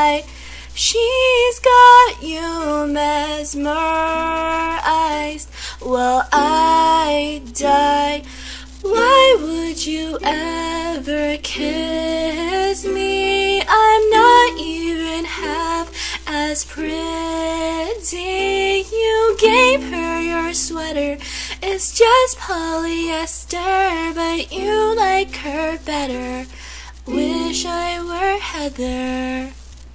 sky. She's got you mesmerized. Well, I die. Why would you ever kiss me? I'm not even half as pretty. You gave her your sweater. It's just polyester, but you like her better. Wish I were Heather.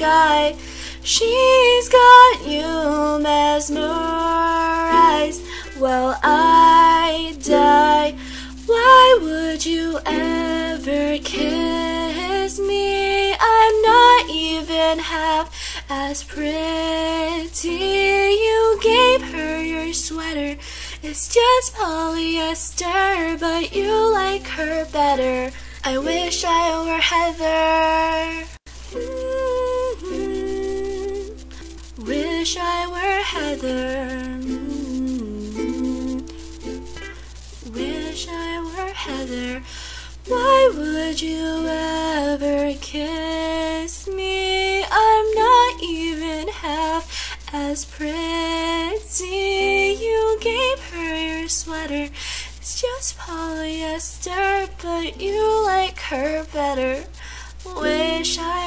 sky. She's got you mesmerized. Well, I die. Why would you ever kiss me? I'm not even half as pretty. You gave her your sweater. It's just polyester, but you like her better. I wish I were Heather. Mm-hmm. Wish I were Heather. Mm-hmm. Wish I were Heather. Why would you ever kiss me? I'm not even half as pretty. You gave her your sweater. It's just polyester, but you like her better. Wish I